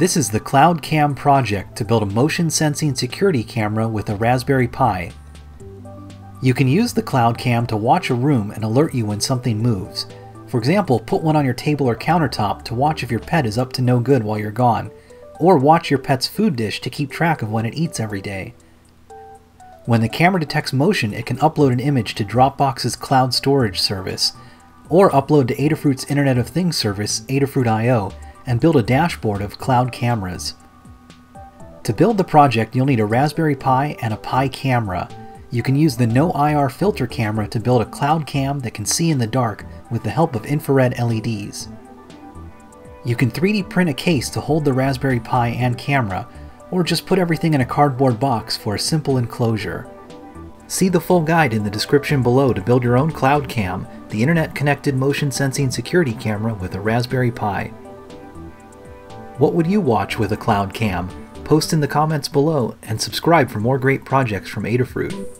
This is the Cloud Cam project to build a motion sensing security camera with a Raspberry Pi. You can use the Cloud Cam to watch a room and alert you when something moves. For example, put one on your table or countertop to watch if your pet is up to no good while you're gone, or watch your pet's food dish to keep track of when it eats every day. When the camera detects motion, it can upload an image to Dropbox's cloud storage service, or upload to Adafruit's Internet of Things service, Adafruit IO, and build a dashboard of cloud cameras. To build the project, you'll need a Raspberry Pi and a Pi camera. You can use the No IR filter camera to build a cloud cam that can see in the dark with the help of infrared LEDs. You can 3D print a case to hold the Raspberry Pi and camera, or just put everything in a cardboard box for a simple enclosure. See the full guide in the description below to build your own Cloud Cam, the internet connected motion sensing security camera with a Raspberry Pi. What would you watch with a Cloud Cam? Post in the comments below and subscribe for more great projects from Adafruit.